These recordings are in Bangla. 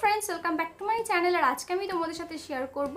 Friends welcome back to my channel আর আজকে আমি তোমাদের সাথে শেয়ার করব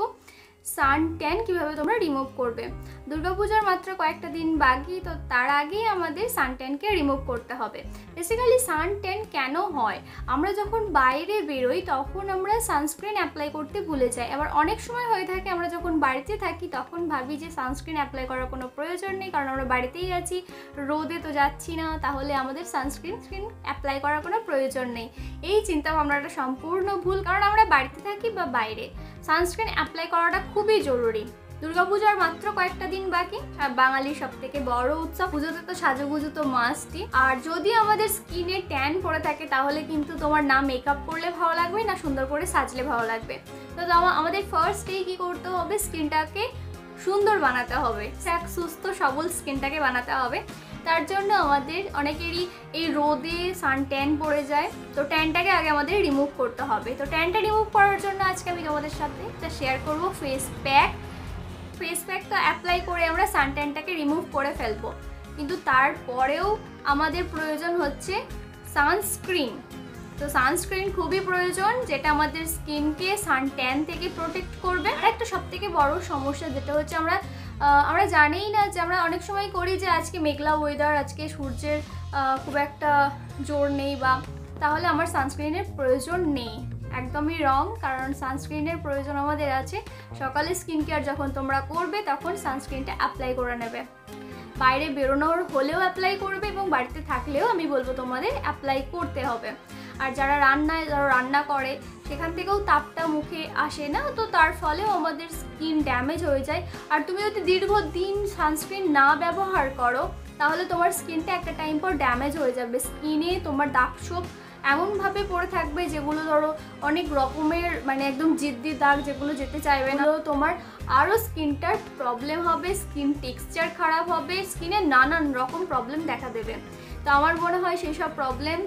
সান ট্যান কীভাবে তোমরা রিমুভ করবে। দুর্গাপূজার মাত্র কয়েকটা দিন বাকি, তো তার আগেই আমাদের সান ট্যানকে রিমুভ করতে হবে। বেসিক্যালি সান ট্যান কেন হয়? আমরা যখন বাইরে বেরোই, তখন আমরা সানস্ক্রিন অ্যাপ্লাই করতে ভুলে যাই। আবার অনেক সময় হয়ে থাকে, আমরা যখন বাড়িতে থাকি, তখন ভাবি যে সানস্ক্রিন অ্যাপ্লাই করার কোনো প্রয়োজন নেই, কারণ আমরা বাড়িতেই আছি, রোদে তো যাচ্ছি না, তাহলে আমাদের সানস্ক্রিন স্ক্রিন অ্যাপ্লাই করার কোনো প্রয়োজন নেই। এই চিন্তা ভাবনাটা সম্পূর্ণ ভুল, কারণ আমরা বাড়িতে থাকি বা বাইরে। সানস্ক্রিন অ্যাপ্লাই করাটা খুবই জরুরি। দুর্গাপূজার মাত্র কয়েকটা দিন বাকি, আর বাঙালির সব থেকে বড় উৎসব পুজোতে তো সাজুগুজু তো মাস্টই আর যদি আমাদের স্কিনে ট্যান পড়ে থাকে, তাহলে কিন্তু তোমার না মেকআপ করলে ভালো লাগবে, না সুন্দর করে সাজলে ভালো লাগবে। তো আমা- আমাদের ফার্স্টেই কী করতে হবে, স্কিনটাকে সুন্দর বানাতে হবে। এক সুস্থ, সবল স্কিনটাকে বানাতে হবে। তার জন্য আমাদের অনেকেরই এই রোদে সান ট্যান পড়ে যায়। তো ট্যানটাকে আগে আমাদের রিমুভ করতে হবে। তো ট্যানটা রিমুভ করার জন্য তোমাদের সাথে একটা শেয়ার করব ফেস প্যাক ফেস প্যাকটা অ্যাপ্লাই করে আমরা সান ট্যানটাকে রিমুভ করে ফেলব। কিন্তু তারপরেও আমাদের প্রয়োজন হচ্ছে সানস্ক্রিন তো সানস্ক্রিন খুবই প্রয়োজন, যেটা আমাদের স্কিনকে সান ট্যান থেকে প্রোটেক্ট করবে। আর একটা সব থেকে বড় সমস্যা যেটা হচ্ছে আমরা আমরা জানিই না যে আমরা অনেক সময় করি যে আজকে মেঘলা ওয়েদার আজকে সূর্যের খুব একটা জোর নেই বা, তাহলে আমার সানস্ক্রিনের প্রয়োজন নেই। একদমই রং, কারণ সানস্ক্রিনের প্রয়োজন আমাদের আছে। সকালে স্কিন কেয়ার যখন তোমরা করবে, তখন সানস্ক্রিনটা অ্যাপ্লাই করে নেবে। বাইরে বেরোনোর হলেও অ্যাপ্লাই করবে এবং বাড়িতে থাকলেও আমি বলব তোমাদের অ্যাপ্লাই করতে হবে। আর যারা রান্নায়, যারা রান্না করে, সেখান থেকেও তাপটা মুখে আসে না, তো তার ফলেও আমাদের স্কিন ড্যামেজ হয়ে যায়। আর তুমি যদি দীর্ঘদিন সানস্ক্রিন না ব্যবহার করো, তাহলে তোমার স্কিনটা একটা টাইম পর ড্যামেজ হয়ে যাবে। স্কিনে তোমার দাগছোপ এমনভাবে পড়ে থাকবে যেগুলো ধরো অনেক রকমের মানে একদম জিদ্দি দাগ যেগুলো যেতে চাইবে না। তোমার আরও স্কিনটার প্রবলেম হবে স্কিন টেক্সচার খারাপ হবে স্কিনে নানান রকম প্রবলেম দেখা দেবে। তো আমার মনে হয় সেই সব প্রবলেম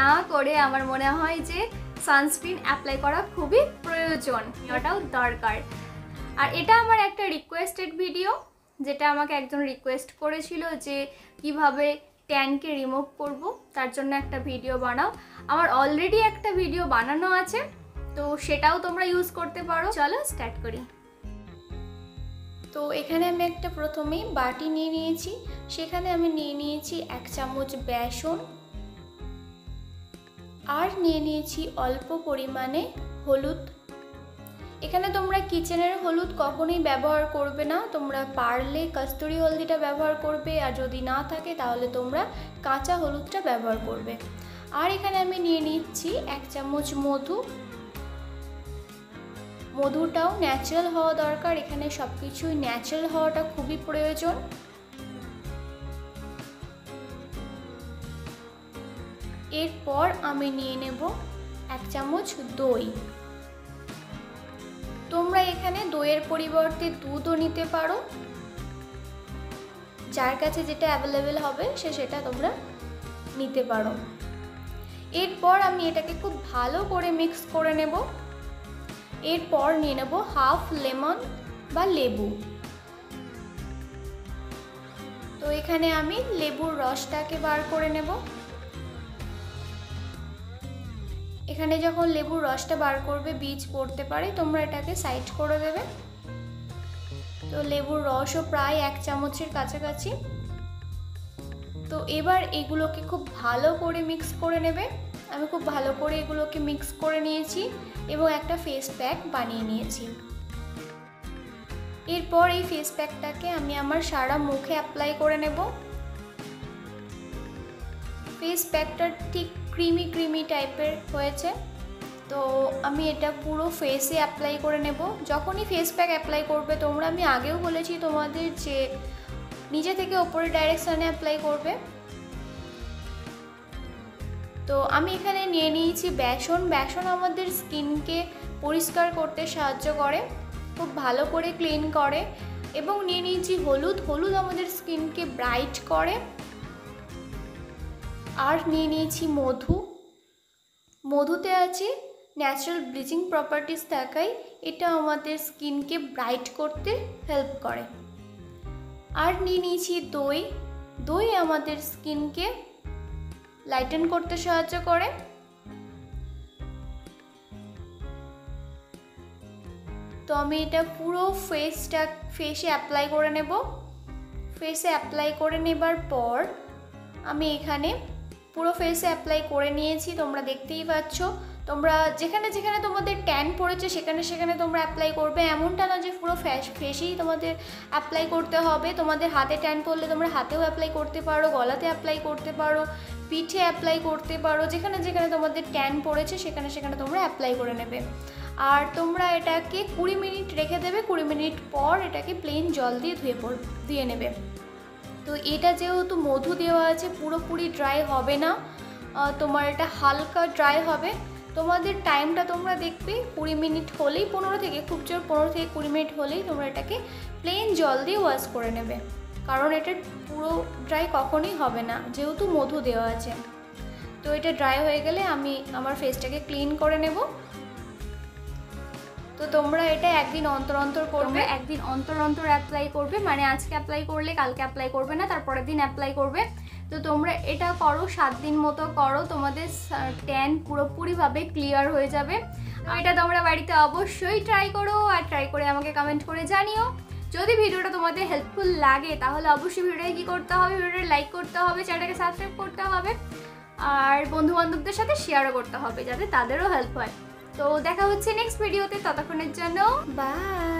না করে আমার মনে হয় যে সানস্ক্রিন অ্যাপ্লাই করা খুবই প্রয়োজন এটাও দরকার। আর এটা আমার একটা রিকোয়েস্টেড ভিডিও যেটা আমাকে একজন রিকোয়েস্ট করেছিল যে কীভাবে ট্যানকে রিমুভ করব, তার জন্য একটা ভিডিও বানাও। আমার অলরেডি একটা ভিডিও বানানো আছে, তো সেটাও তোমরা ইউজ করতে পারো। চলো স্টার্ট করি। তো এখানে আমি একটা প্রথমেই বাটি নিয়ে নিয়েছি, সেখানে আমি নিয়ে নিয়েছি এক চামচ বেসন। আর নিয়ে নিয়েছি অল্প পরিমাণে হলুদ এখানে তোমরা কিচেনের হলুদ কখনোই ব্যবহার করবে না। তোমরা পারলে কস্তুরি হলদিটা ব্যবহার করবে, আর যদি না থাকে তাহলে তোমরা কাঁচা হলুদটা ব্যবহার করবে। আর এখানে আমি নিয়ে নিচ্ছি এক চামচ মধু। মধুটাও ন্যাচারাল হওয়া দরকার। এখানে সব কিছুই ন্যাচারাল হওয়াটা খুবই প্রয়োজন। এরপর আমি নিয়ে নেব এক চামচ দই। এখানে দইয়ের পরিবর্তে দুধও নিতে পারো। যার কাছে যেটা অ্যাভেলেবেল হবে, সে সেটা তোমরা নিতে পারো। এরপর আমি এটাকে খুব ভালো করে মিক্স করে নেব। এরপর নিয়ে নেব হাফ লেমন বা লেবু। তো এখানে আমি লেবুর রসটাকে বার করে নেব। এখানে যখন লেবুর রসটা বার করবে, বীজ পড়তে পারে, তোমরা এটাকে সাইড করে দেবে। তো লেবুর রসও প্রায় এক চামচের কাছাকাছি। তো এবার এগুলোকে খুব ভালো করে মিক্স করে নেবে। আমি খুব ভালো করে এগুলোকে মিক্স করে নিয়েছি এবং একটা ফেস প্যাক বানিয়ে নিয়েছি। এরপর এই ফেস প্যাকটাকে আমি আমার সারা মুখে অ্যাপ্লাই করে নেব। ফেস প্যাকটা ঠিক ক্রিমি ক্রিমি টাইপের হয়েছে। তো আমি এটা পুরো ফেসে অ্যাপ্লাই করে নেব। যখনই ফেস প্যাক অ্যাপ্লাই করবে, তোমরা আমি আগেও বলেছি তোমাদের যে নিজে থেকে ওপরের ডাইরেকশানে অ্যাপ্লাই করবে। তো আমি এখানে নিয়ে নিয়েছি বেসন। বেসন আমাদের স্কিনকে পরিষ্কার করতে সাহায্য করে, খুব ভালো করে ক্লিন করে। এবং নিয়ে নিয়েছি হলুদ। হলুদ আমাদের স্কিনকে ব্রাইট করে। আর নিয়ে নিয়েছি মধু। মধুতে আছে ন্যাচারাল ব্লিচিং প্রপার্টিস থাকায় এটা আমাদের স্কিনকে ব্রাইট করতে হেল্প করে। আর নিয়ে নিয়েছি দই। দই আমাদের স্কিনকে লাইটেন করতে সাহায্য করে। তো আমি এটা পুরো ফেসটা ফেসে অ্যাপ্লাই করে নেব। ফেসে অ্যাপ্লাই করে নেবার পর আমি এখানে পুরো ফেসে অ্যাপ্লাই করে নিয়েছি, তোমরা দেখতেই পাচ্ছ। তোমরা যেখানে যেখানে তোমাদের ট্যান পড়েছে, সেখানে সেখানে তোমরা অ্যাপ্লাই করবে। এমনটা না যে পুরো ফ্যাস ফেসেই তোমাদের অ্যাপ্লাই করতে হবে। তোমাদের হাতে ট্যান পড়লে তোমরা হাতেও অ্যাপ্লাই করতে পারো, গলাতে অ্যাপ্লাই করতে পারো, পিঠে অ্যাপ্লাই করতে পারো। যেখানে যেখানে তোমাদের ট্যান পড়েছে, সেখানে সেখানে তোমরা অ্যাপ্লাই করে নেবে। আর তোমরা এটাকে কুড়ি মিনিট রেখে দেবে, কুড়ি মিনিট পর এটাকে প্লেন জল দিয়ে ধুয়ে পড় দিয়ে নেবে। তো এটা যেহেতু মধু দেওয়া আছে, পুরোপুরি ড্রাই হবে না। তোমার এটা হালকা ড্রাই হবে। তোমাদের টাইমটা তোমরা দেখবে কুড়ি মিনিট হলেই, পনেরো থেকে, খুব জোর পনেরো থেকে কুড়ি মিনিট হলেই তোমরা এটাকে প্লেন জল দিয়ে ওয়াশ করে নেবে। কারণ এটা পুরো ড্রাই কখনোই হবে না, যেহেতু মধু দেওয়া আছে। তো এটা ড্রাই হয়ে গেলে আমি আমার ফেসটাকে ক্লিন করে নেব। তো তোমরা এটা একদিন অন্তর অন্তর করবে। একদিন অন্তর অন্তর অ্যাপ্লাই করবে মানে আজকে অ্যাপ্লাই করলে কালকে অ্যাপ্লাই করবে না, তারপরের দিন অ্যাপ্লাই করবে। তো তোমরা এটা করো, সাত দিন মতো করো, তোমাদের ট্যান পুরোপুরিভাবে ক্লিয়ার হয়ে যাবে। এটা তোমরা বাড়িতে অবশ্যই ট্রাই করো, আর ট্রাই করে আমাকে কমেন্ট করে জানিও। যদি ভিডিওটা তোমাদের হেল্পফুল লাগে, তাহলে অবশ্যই ভিডিওটাকে কী করতে হবে? ভিডিওটা লাইক করতে হবে, চ্যানেলটাকে সাবস্ক্রাইব করতে হবে। আর বন্ধু বান্ধবদের সাথে শেয়ারও করতে হবে, যাতে তাদেরও হেল্প হয়। তো দেখা হচ্ছে নেক্সট ভিডিওতে ততক্ষণের জন্য বাই